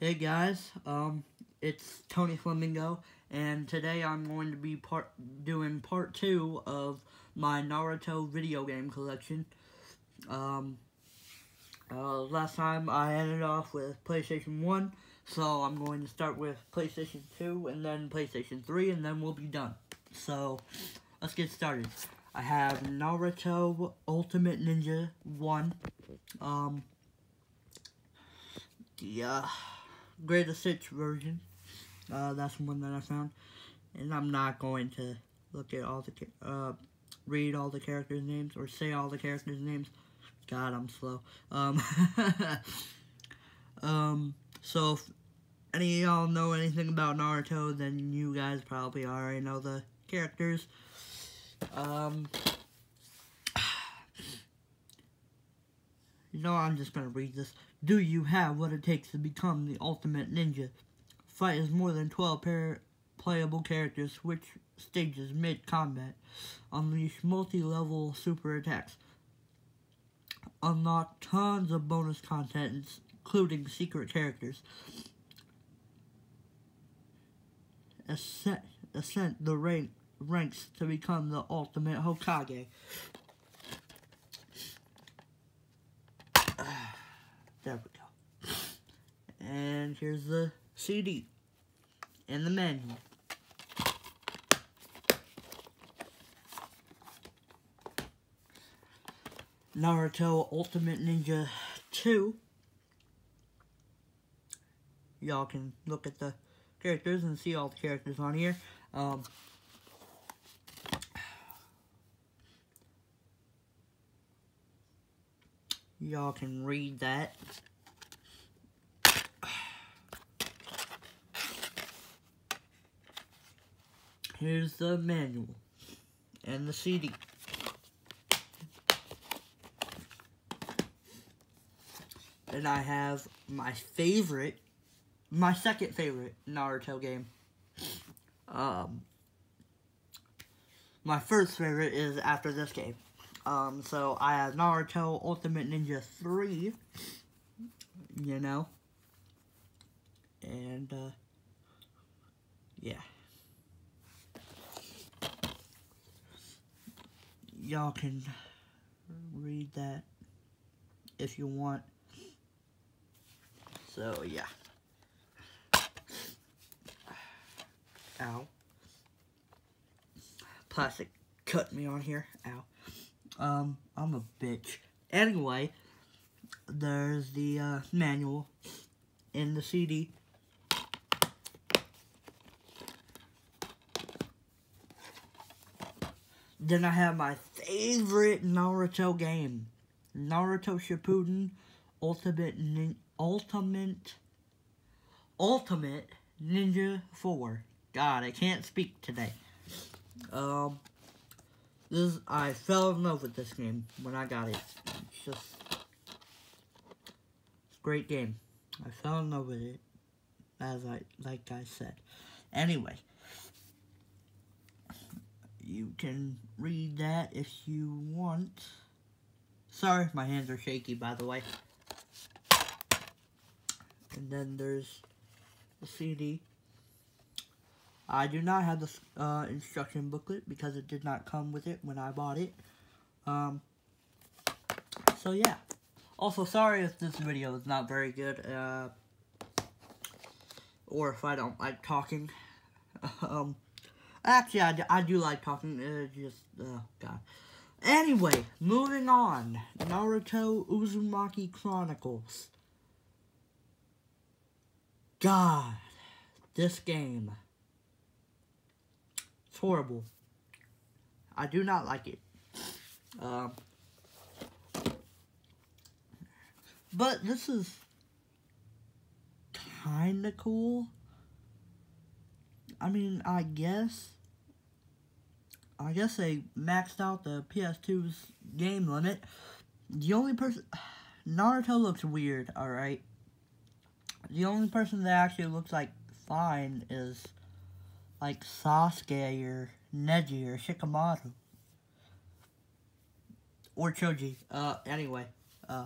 Hey guys, um, it's Tony Flamingo, and today I'm going to be part doing part two of my Naruto video game collection. Um, uh, last time I ended off with PlayStation 1, so I'm going to start with PlayStation 2, and then PlayStation 3, and then we'll be done. So, let's get started. I have Naruto Ultimate Ninja 1, um, uh, greatest hits version. Uh, that's one that I found. And I'm not going to look at all the, uh, read all the characters' names or say all the characters' names. God, I'm slow. Um, um, so if any of y'all know anything about Naruto, then you guys probably already know the characters. Um, know, I'm just gonna read this. Do you have what it takes to become the ultimate ninja? Fight as more than 12 pair playable characters, switch stages mid-combat, unleash multi-level super attacks, unlock tons of bonus content, including secret characters, ascent, ascent the rank, ranks to become the ultimate Hokage. There we go. And here's the CD and the manual. Naruto Ultimate Ninja 2. Y'all can look at the characters and see all the characters on here. Um, Y'all can read that. Here's the manual and the CD. And I have my favorite, my second favorite Naruto game. Um, my first favorite is after this game. Um, so I have Naruto Ultimate Ninja 3, you know, and, uh, yeah. Y'all can read that if you want. So, yeah. Ow. Plastic cut me on here. Ow. Um, I'm a bitch. Anyway, there's the uh, manual in the CD. Then I have my favorite Naruto game. Naruto Shippuden Ultimate Nin Ultimate Ultimate Ninja 4. God, I can't speak today. Um this I fell in love with this game when I got it. It's just it's a great game. I fell in love with it as I like I said. Anyway, you can read that if you want. Sorry, my hands are shaky by the way. And then there's the CD. I do not have the uh, instruction booklet because it did not come with it when I bought it. Um, so yeah. Also, sorry if this video is not very good, uh, or if I don't like talking. um, actually, I, I do like talking, uh, just, oh, God. Anyway, moving on. Naruto Uzumaki Chronicles. God, this game it's horrible. I do not like it. Um, but this is kind of cool. I mean, I guess. I guess they maxed out the PS2's game limit. The only person... Naruto looks weird, alright? The only person that actually looks like fine is like Sasuke or Neji or Shikamaru. Or Choji. Uh, anyway. Uh,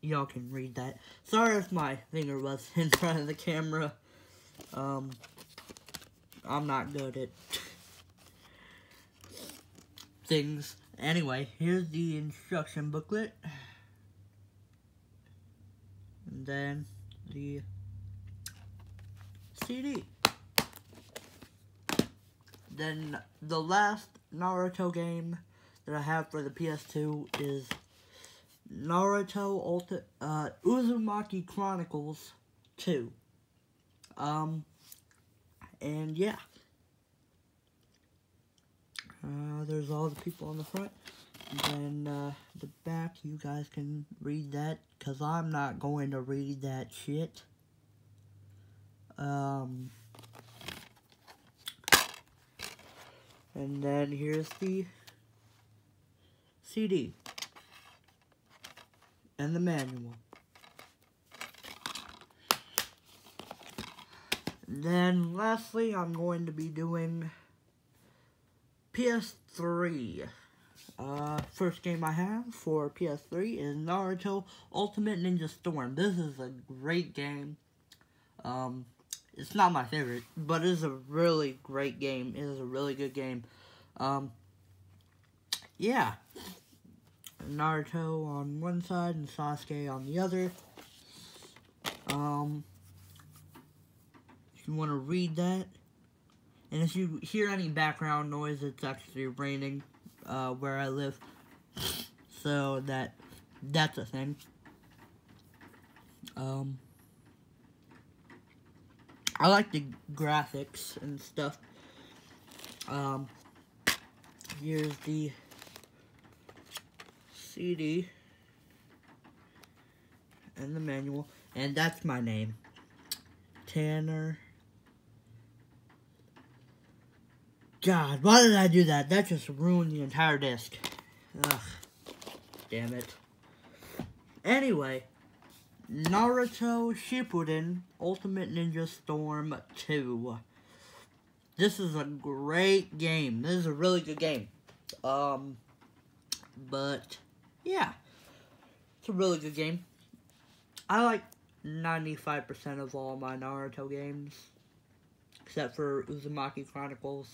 y'all can read that. Sorry if my finger was in front of the camera. Um, I'm not good at things. Anyway, here's the instruction booklet. And then the CD. Then the last Naruto game that I have for the PS2 is Naruto Ulti uh, Uzumaki Chronicles 2. Um, and yeah. Uh, there's all the people on the front. And then uh, the back, you guys can read that, because I'm not going to read that shit. Um, and then here's the CD and the manual. Then lastly, I'm going to be doing PS3. Uh, first game I have for PS3 is Naruto Ultimate Ninja Storm. This is a great game. Um, it's not my favorite, but it is a really great game. It is a really good game. Um, yeah. Naruto on one side and Sasuke on the other. Um, if you want to read that, and if you hear any background noise, it's actually raining uh, where I live. So that that's a thing. Um, I like the graphics and stuff. Um, here's the CD and the manual, and that's my name, Tanner. God, why did I do that? That just ruined the entire disc. Ugh, damn it. Anyway, Naruto Shippuden Ultimate Ninja Storm 2. This is a great game. This is a really good game. Um, but, yeah. It's a really good game. I like 95% of all my Naruto games. Except for Uzumaki Chronicles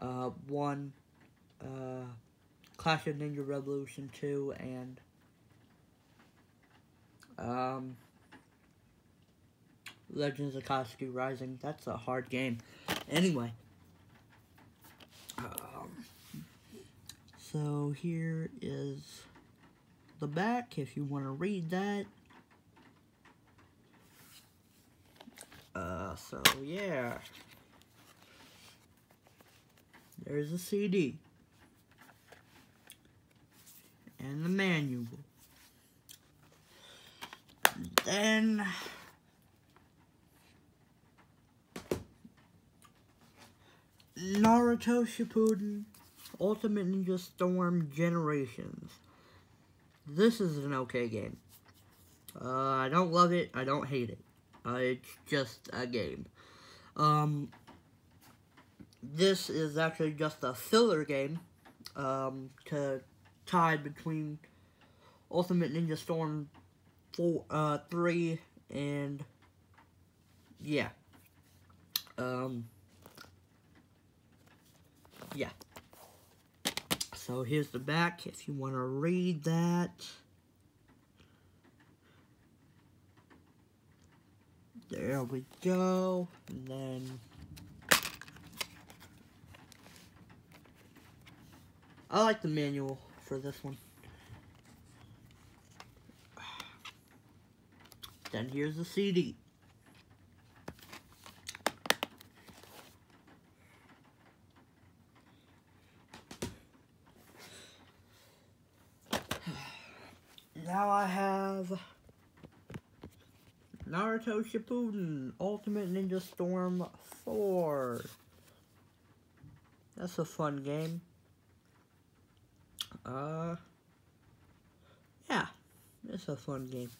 uh, 1, uh, Clash of Ninja Revolution 2, and um, Legends of Akatsuki Rising. That's a hard game. Anyway. Um, so here is the back if you want to read that. Uh, so yeah. There's a CD. And the manual. Then... Naruto Shippuden Ultimate Ninja Storm Generations. This is an okay game. Uh, I don't love it. I don't hate it. Uh, it's just a game. Um, this is actually just a filler game um, to tie between Ultimate Ninja Storm 4, uh, 3 and yeah. Um, yeah. So here's the back if you want to read that. There we go. And then I like the manual for this one. Then here's the CD. Now I have Naruto Shippuden Ultimate Ninja Storm 4. That's a fun game. Uh, yeah, it's a fun game.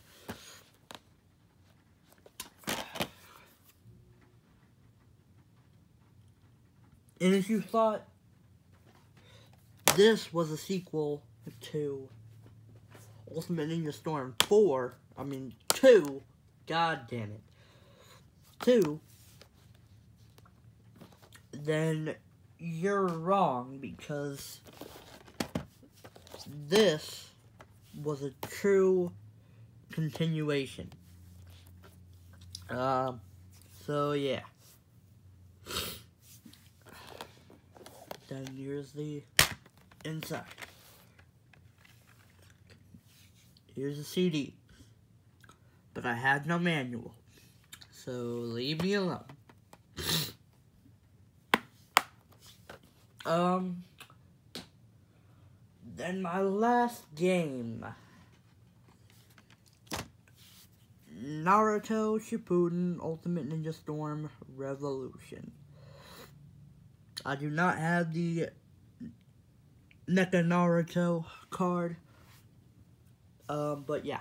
And if you thought this was a sequel to Ultimate Ninja Storm 4, I mean 2, god damn it, 2, then you're wrong because this was a true continuation. Um, so yeah. Then here's the inside. Here's the CD. But I have no manual. So leave me alone. um then my last game Naruto Shippuden Ultimate Ninja Storm Revolution. I do not have the NECA Naruto card. Um, but yeah.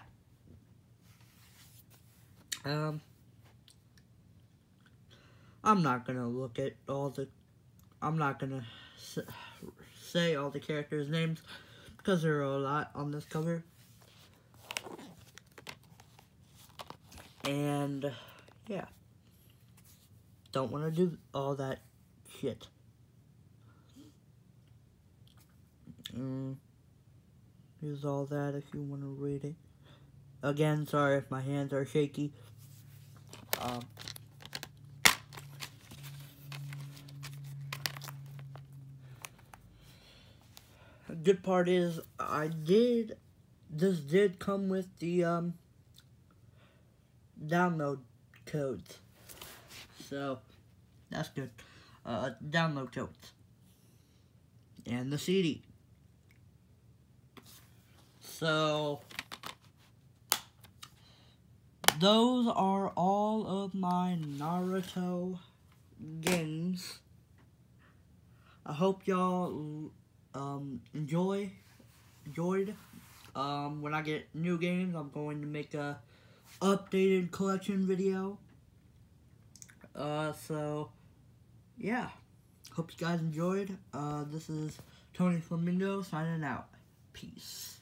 Um, I'm not gonna look at all the, I'm not gonna say all the characters' names because there are a lot on this cover. And, yeah. Don't want to do all that shit. Mm. Here's all that if you want to read it. Again, sorry if my hands are shaky. Um, good part is I did this did come with the um download codes. So that's good. Uh download codes. And the CD. So those are all of my Naruto games. I hope y'all um, enjoy, enjoyed. Um, when I get new games, I'm going to make a updated collection video. Uh, so, yeah. Hope you guys enjoyed. Uh, this is Tony Flamingo signing out. Peace.